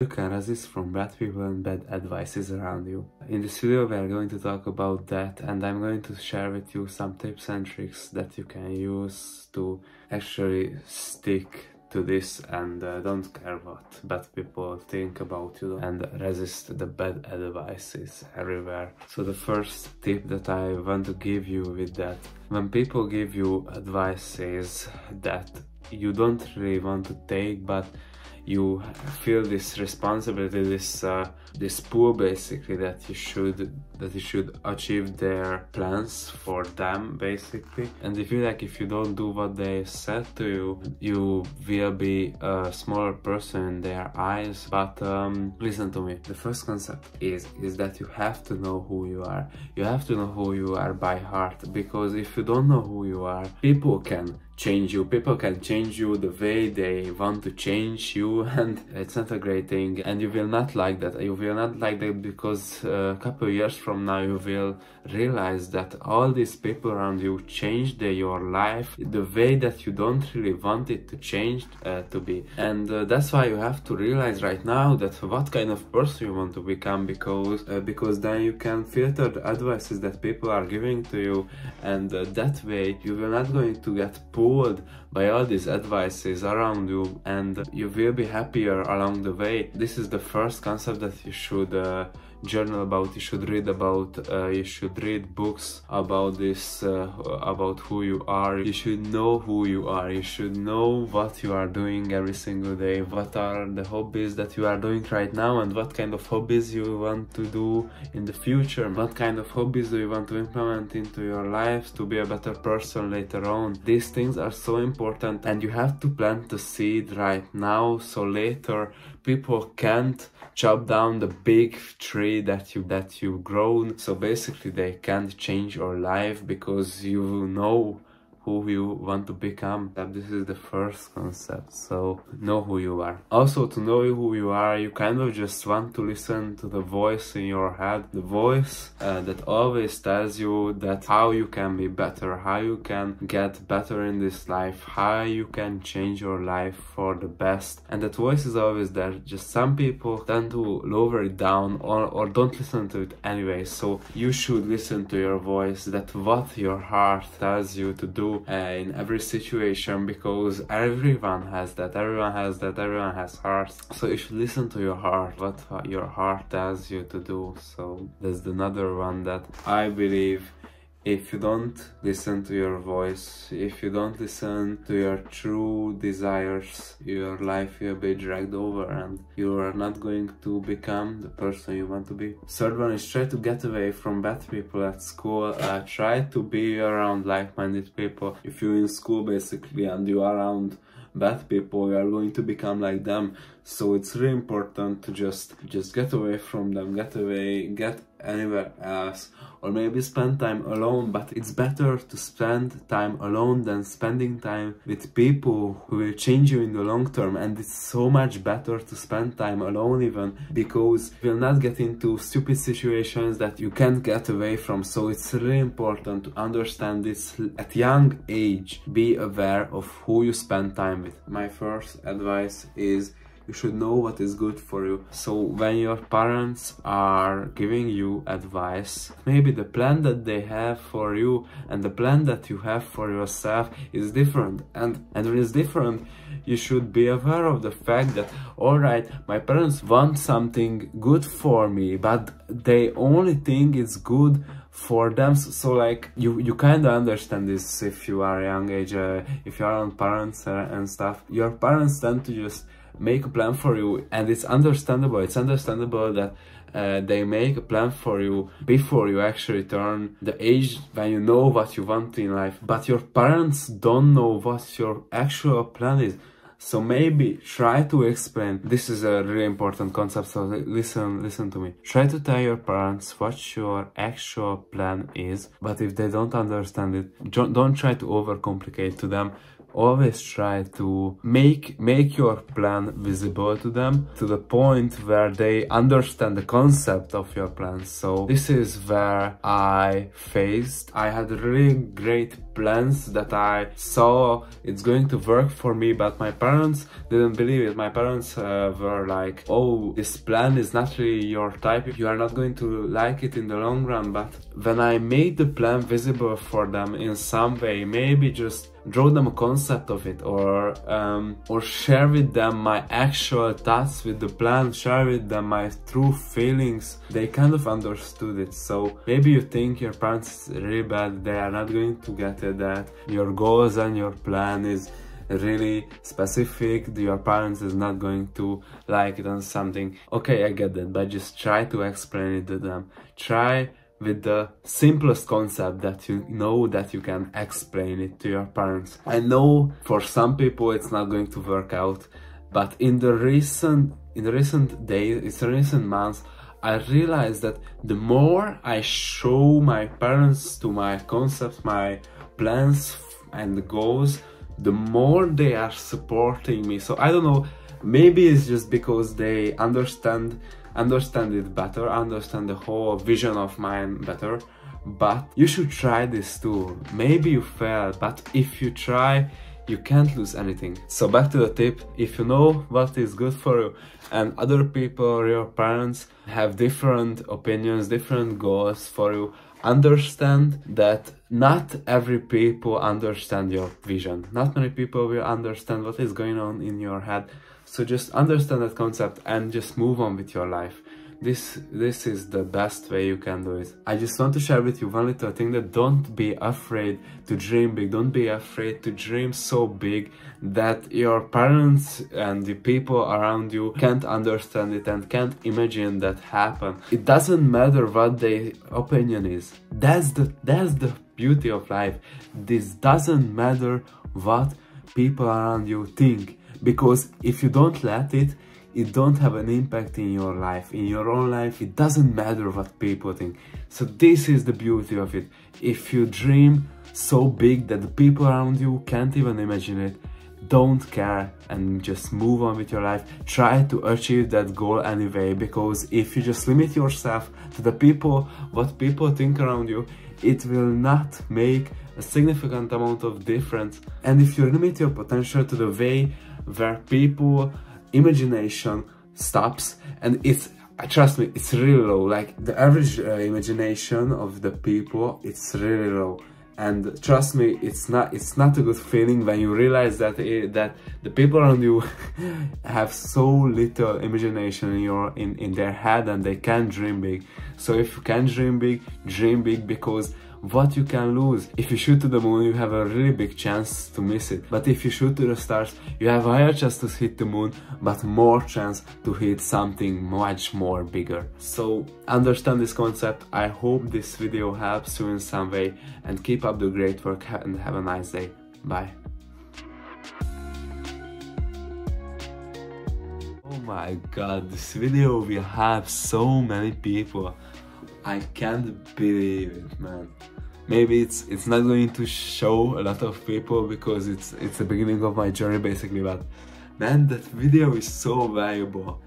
you can resist from bad people and bad advices around you. In this video we are going to talk about that and I'm going to share with you some tips and tricks that you can use to actually stick to this and uh, don't care what bad people think about you and resist the bad advices everywhere. So the first tip that I want to give you with that, when people give you advices that you don't really want to take but you feel this responsibility, this uh, this pull basically that you should that you should achieve their plans for them basically. And if you like if you don't do what they said to you, you will be a smaller person in their eyes. But um, listen to me. The first concept is is that you have to know who you are. You have to know who you are by heart because if you don't know who you are, people can change you. People can change you the way they want to change you and it's not a great thing and you will not like that. You will not like that because uh, a couple years from now you will realize that all these people around you changed your life the way that you don't really want it to change uh, to be. And uh, that's why you have to realize right now that what kind of person you want to become because uh, because then you can filter the advices that people are giving to you and uh, that way you will not going to get pulled by all these advices around you and you will be happier along the way. This is the first concept that you should uh, journal about you should read about uh, you should read books about this uh, about who you are. You should know who you are. You should know what you are doing every single day. What are the hobbies that you are doing right now and what kind of hobbies you want to do in the future? What kind of hobbies do you want to implement into your life to be a better person later on? These things are so important and you have to plant the seed right now. So later people can't chop down the big tree that you that you've grown. So basically they can't change your life because you know who you want to become this is the first concept. So know who you are. Also to know who you are you kind of just want to listen to the voice in your head. The voice uh, that always tells you that how you can be better how you can get better in this life how you can change your life for the best. And that voice is always there. Just some people tend to lower it down or, or don't listen to it anyway. So you should listen to your voice that what your heart tells you to do uh, in every situation because everyone has that everyone has that everyone has heart so you should listen to your heart what your heart tells you to do. So there's another one that i believe if you don't listen to your voice, if you don't listen to your true desires, your life will be dragged over and you are not going to become the person you want to be. Third one is try to get away from bad people at school. Uh, try to be around like-minded people. If you're in school basically and you are around bad people, you are going to become like them. So it's really important to just just get away from them, get away, get anywhere else. Or maybe spend time alone but it's better to spend time alone than spending time with people who will change you in the long term. And it's so much better to spend time alone even because you will not get into stupid situations that you can't get away from. So it's really important to understand this at young age. Be aware of who you spend time with. My first advice is you should know what is good for you. So when your parents are giving you advice maybe the plan that they have for you and the plan that you have for yourself is different. And and when it's different you should be aware of the fact that all right my parents want something good for me but they only think it's good for them. So like you you kind of understand this if you are young age uh, if you are on parents uh, and stuff. Your parents tend to just make a plan for you and it's understandable. It's understandable that uh, they make a plan for you before you actually turn the age when you know what you want in life but your parents don't know what your actual plan is. So maybe try to explain. This is a really important concept so listen listen to me. Try to tell your parents what your actual plan is but if they don't understand it don't try to overcomplicate to them always try to make make your plan visible to them to the point where they understand the concept of your plan. So this is where i faced i had really great plans that I saw it's going to work for me but my parents didn't believe it. My parents uh, were like oh this plan is not really your type. You are not going to like it in the long run. But when I made the plan visible for them in some way maybe just draw them a concept of it or um, or share with them my actual thoughts with the plan share with them my true feelings. They kind of understood it. So maybe you think your parents really bad. They are not going to get it that your goals and your plan is really specific. Your parents is not going to like it on something. Okay i get that but just try to explain it to them. Try with the simplest concept that you know that you can explain it to your parents. I know for some people it's not going to work out, but in the recent in the recent days, in recent months, I realized that the more I show my parents to my concepts, my plans and goals, the more they are supporting me. So I don't know, maybe it's just because they understand understand it better, understand the whole vision of mine better. But you should try this too. Maybe you fail, but if you try, you can't lose anything. So back to the tip, if you know what is good for you and other people, your parents have different opinions, different goals for you, understand that not every people understand your vision. Not many people will understand what is going on in your head. So just understand that concept and just move on with your life. This this is the best way you can do it. I just want to share with you one little thing that don't be afraid to dream big. Don't be afraid to dream so big that your parents and the people around you can't understand it and can't imagine that happen. It doesn't matter what their opinion is. That's the that's the beauty of life. This doesn't matter what people around you think because if you don't let it it don't have an impact in your life. In your own life it doesn't matter what people think. So this is the beauty of it. If you dream so big that the people around you can't even imagine it don't care and just move on with your life. Try to achieve that goal anyway because if you just limit yourself to the people what people think around you it will not make a significant amount of difference. And if you limit your potential to the way where people imagination stops and it's trust me it's really low. Like the average uh, imagination of the people it's really low. And trust me it's not it's not a good feeling when you realize that it, eh, that the people around you have so little imagination in your in in their head and they can't dream big. So if you can dream big dream big because what you can lose. If you shoot to the moon, you have a really big chance to miss it. But if you shoot to the stars, you have a higher chance to hit the moon, but more chance to hit something much more bigger. So understand this concept. I hope this video helps you in some way and keep up the great work and have a nice day. Bye. Oh my god, this video will have so many people. I can't believe it, man. Maybe it's it's not going to show a lot of people because it's it's the beginning of my journey basically, but man, that video is so valuable.